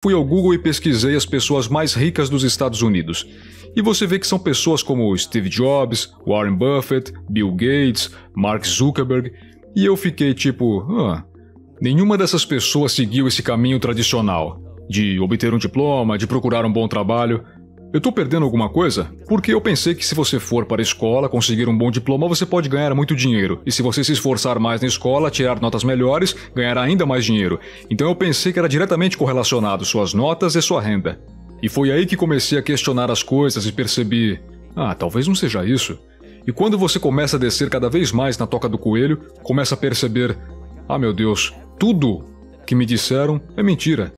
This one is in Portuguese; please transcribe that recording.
Fui ao Google e pesquisei as pessoas mais ricas dos Estados Unidos. E você vê que são pessoas como Steve Jobs, Warren Buffett, Bill Gates, Mark Zuckerberg, e eu fiquei tipo, ah, nenhuma dessas pessoas seguiu esse caminho tradicional de obter um diploma, de procurar um bom trabalho. Eu tô perdendo alguma coisa? Porque eu pensei que se você for para a escola, conseguir um bom diploma, você pode ganhar muito dinheiro. E se você se esforçar mais na escola, tirar notas melhores, ganhará ainda mais dinheiro. Então eu pensei que era diretamente correlacionado suas notas e sua renda. E foi aí que comecei a questionar as coisas e percebi: ah, talvez não seja isso. E quando você começa a descer cada vez mais na toca do coelho, começa a perceber: ah, meu Deus, tudo que me disseram é mentira.